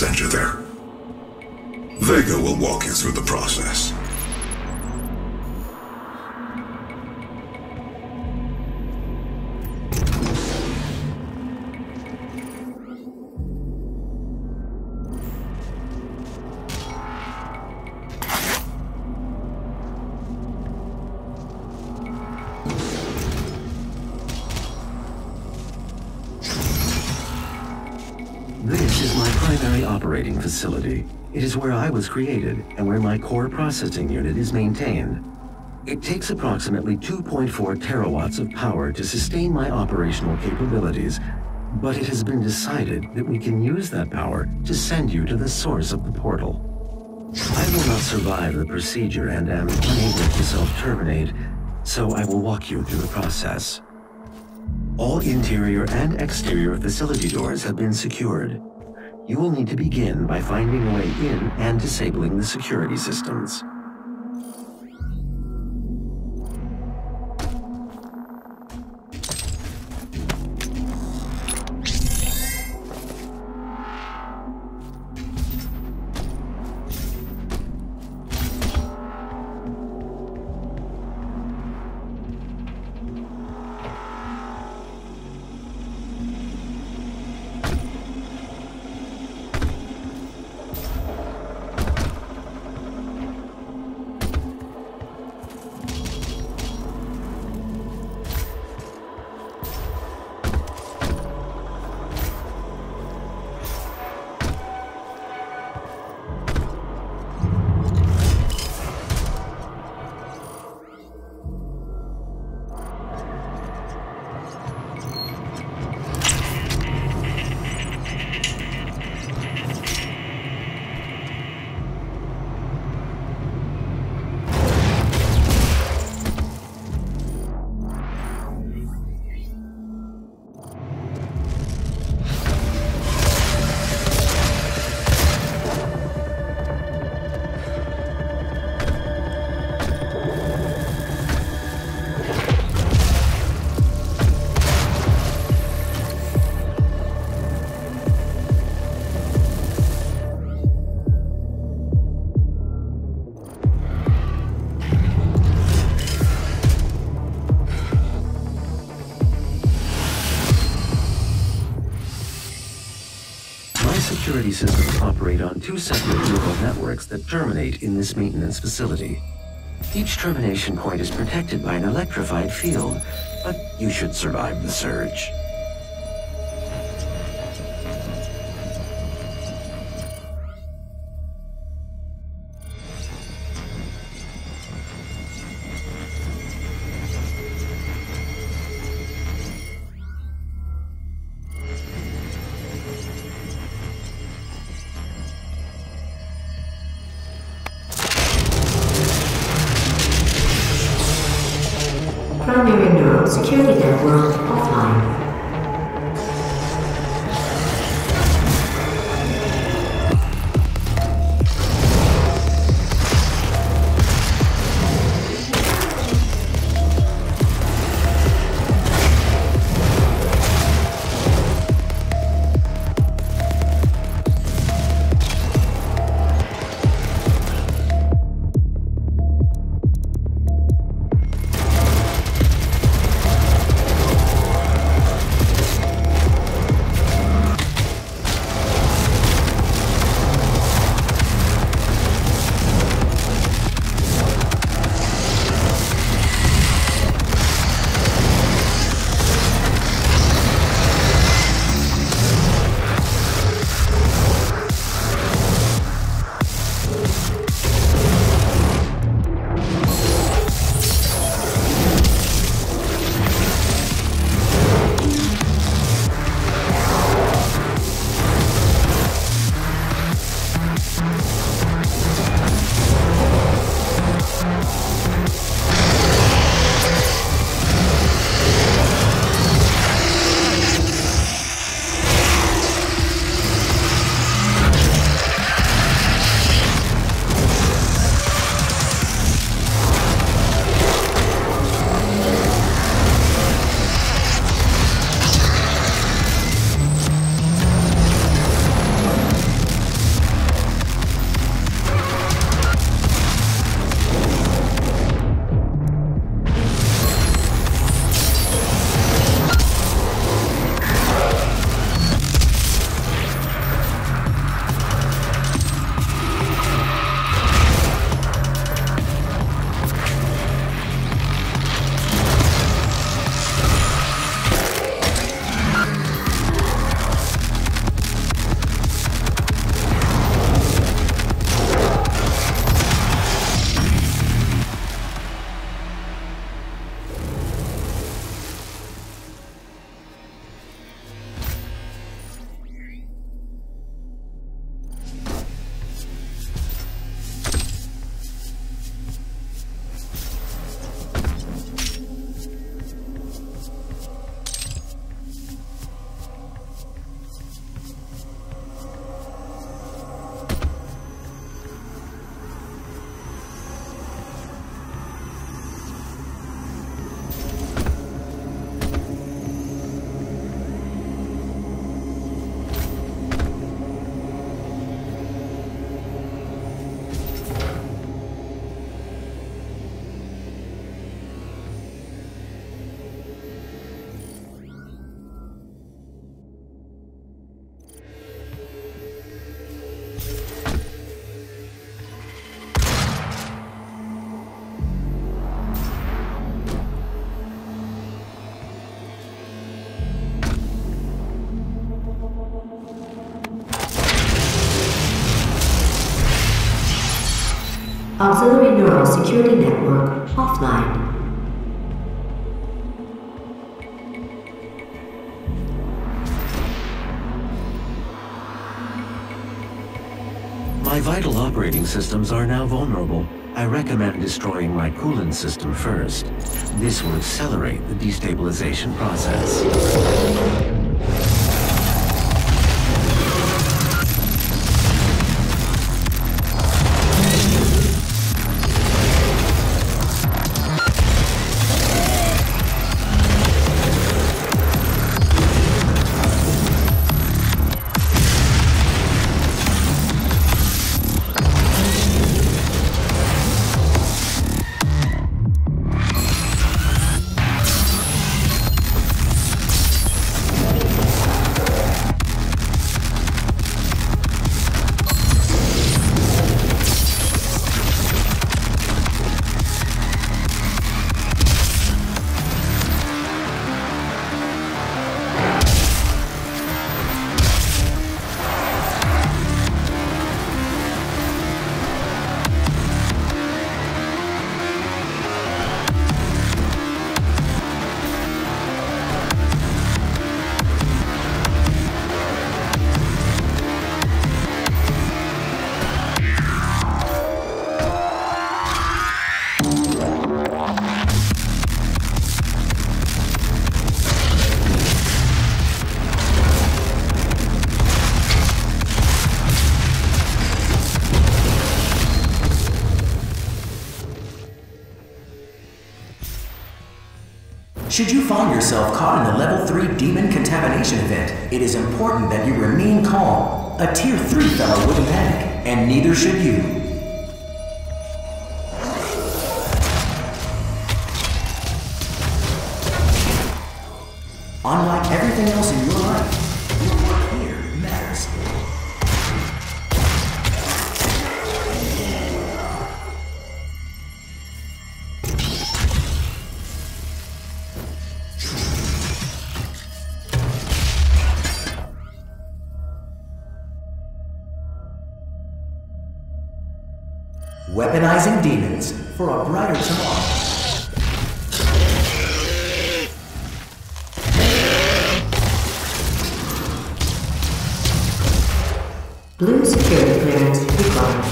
send you there. Vega will walk you through the process. Facility. It is where I was created and where my core processing unit is maintained. It takes approximately 2.4 terawatts of power to sustain my operational capabilities, but it has been decided that we can use that power to send you to the source of the portal. I will not survive the procedure and am unable to self-terminate, so I will walk you through the process. All interior and exterior facility doors have been secured. You will need to begin by finding a way in and disabling the security systems. Systems operate on two separate neural networks that terminate in this maintenance facility. Each termination point is protected by an electrified field, but you should survive the surge. Neural Security Network offline. My vital operating systems are now vulnerable. I recommend destroying my coolant system first. This will accelerate the destabilization process. Should you find yourself caught in a level 3 demon contamination event, it is important that you remain calm. A tier 3 fellow wouldn't panic, and neither should you. Unlike everything else in your life, Blue security clearance required.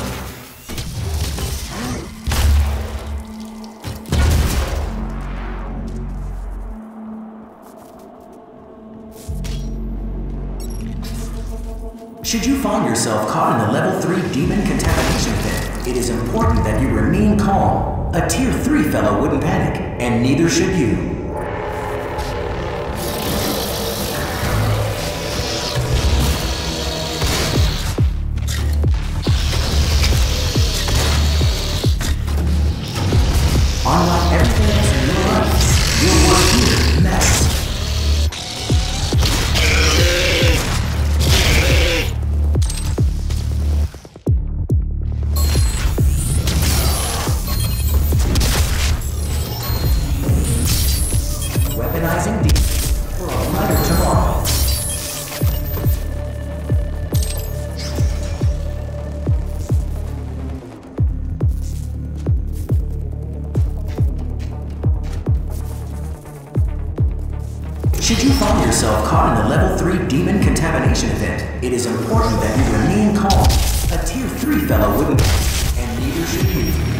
Should you find yourself caught in a level 3 demon contamination pit, it is important that you remain calm. A tier 3 fellow wouldn't panic, and neither should you. Event, it is important that you remain calm. A tier 3 fellow wouldn't, and neither should you.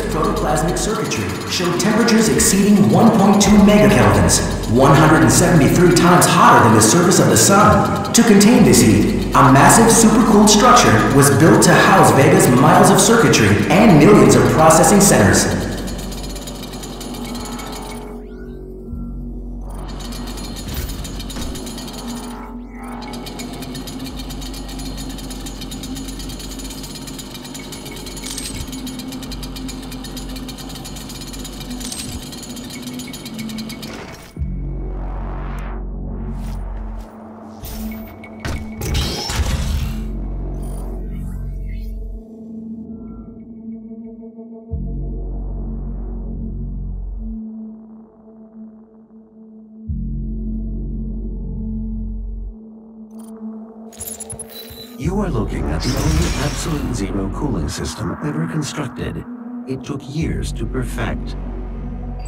Of protoplasmic circuitry showed temperatures exceeding 1.2 megakelvins, 173 times hotter than the surface of the sun. To contain this heat, a massive supercooled structure was built to house Vega's miles of circuitry and millions of processing centers. Cooling system ever constructed. It took years to perfect.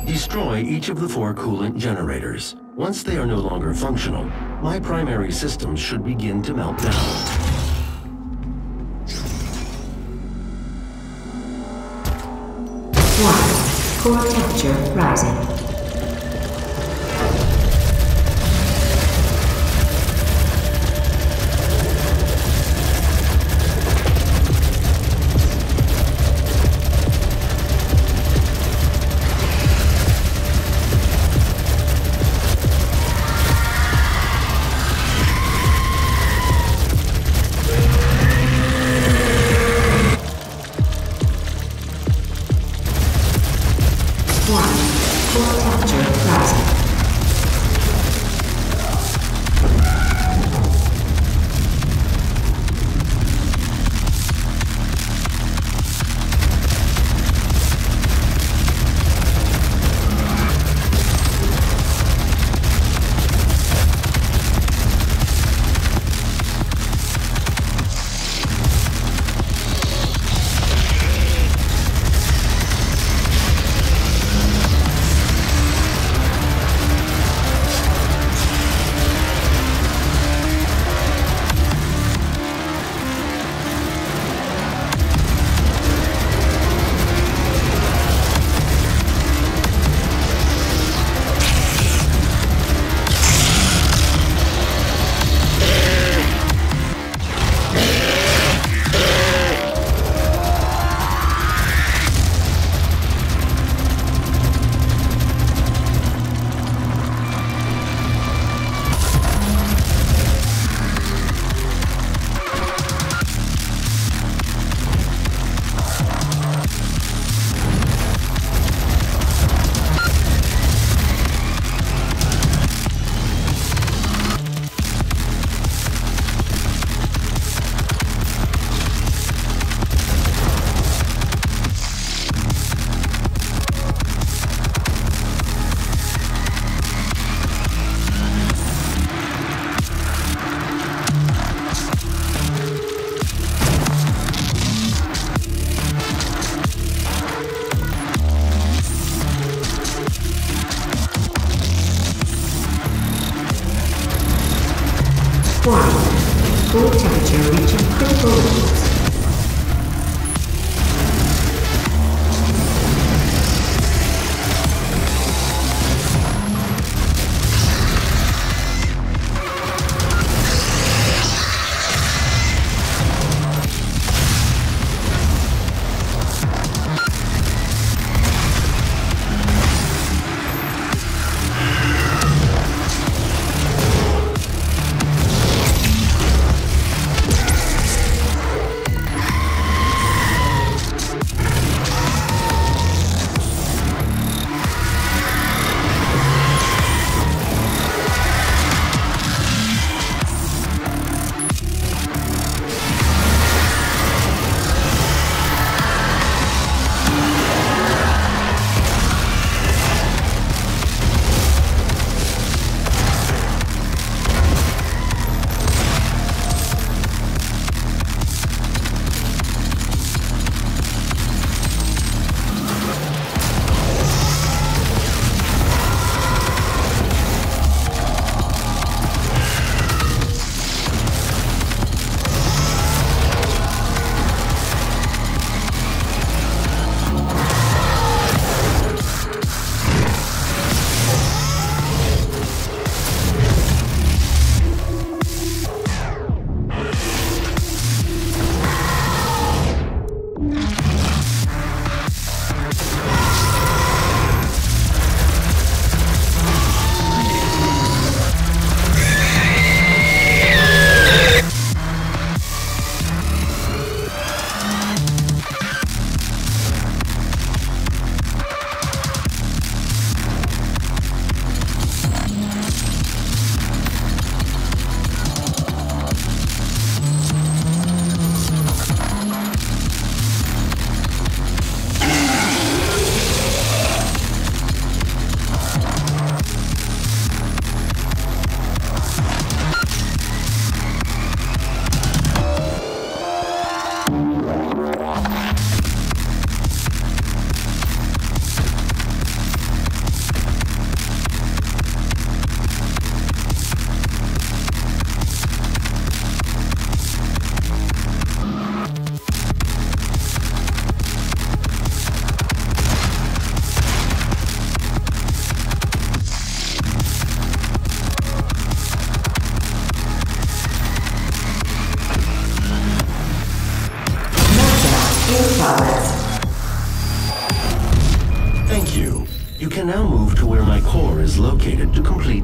Destroy each of the four coolant generators. Once they are no longer functional, my primary systems should begin to melt down. One. Core temperature rising.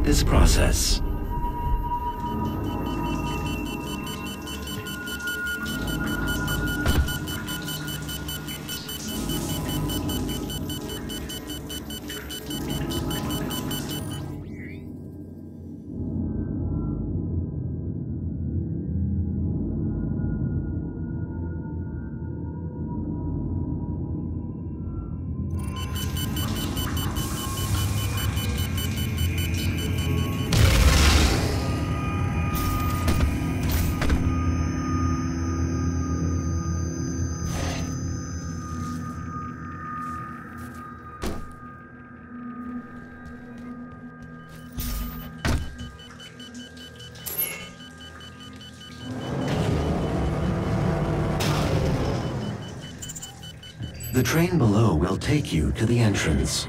To complete The train below will take you to the entrance.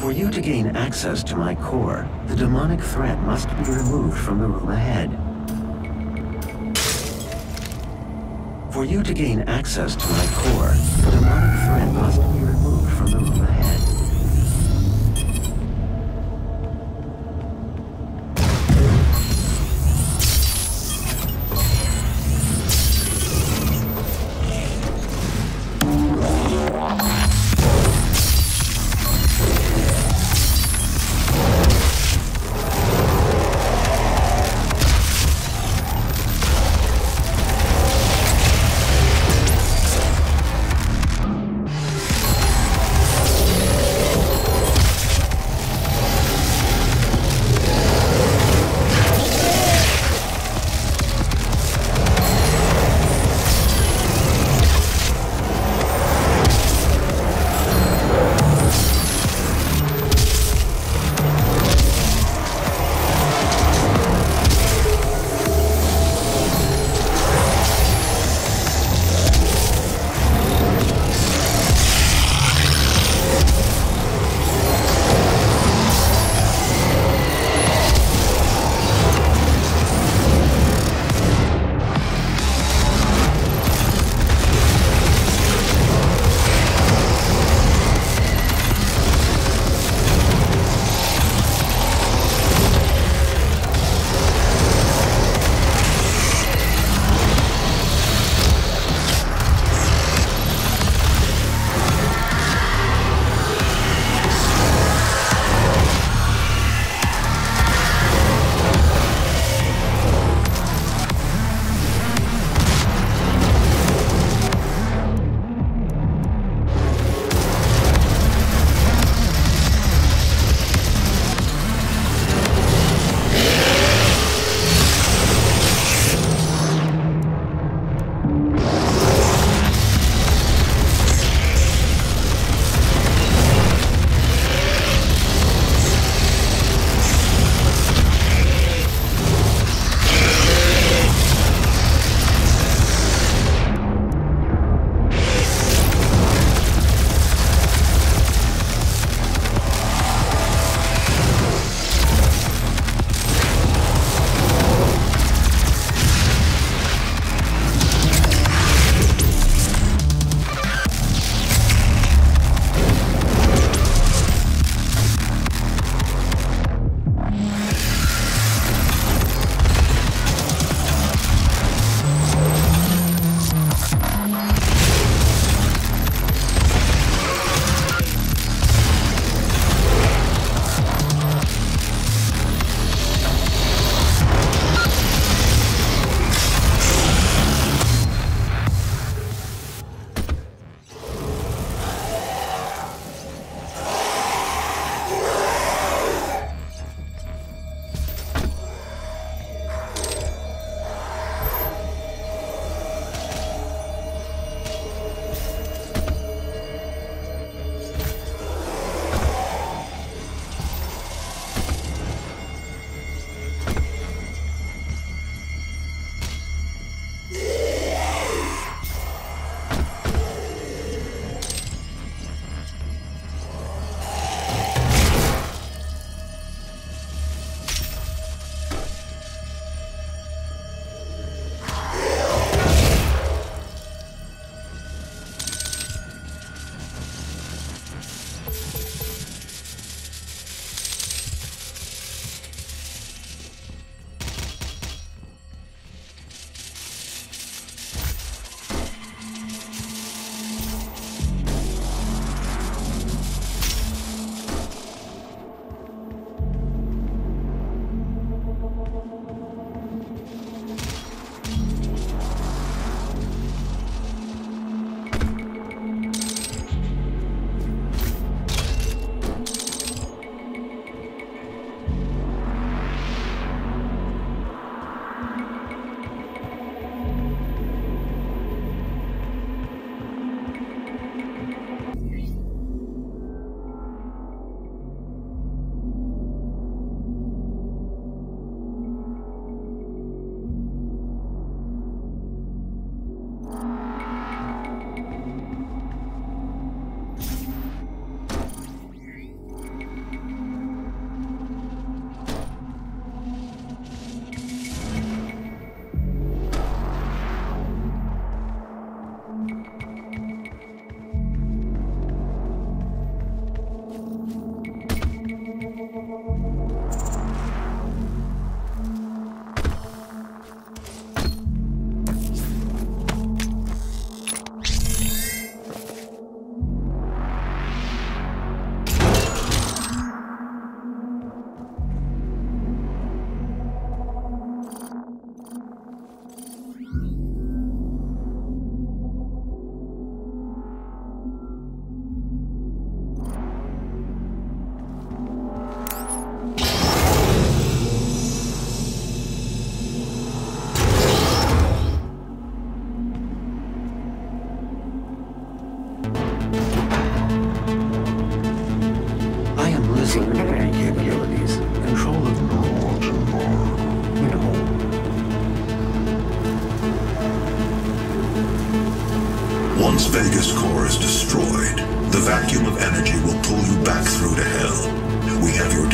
For you to gain access to my core, the demonic threat must be removed from the room ahead. For you to gain access to my core, the demonic threat must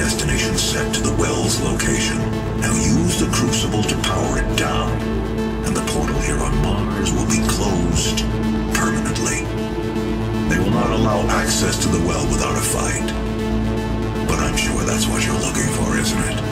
destination set to the well's location. Now use the crucible to power it down, and the portal here on Mars will be closed permanently. They will not allow access to the well without a fight. But I'm sure that's what you're looking for, isn't it?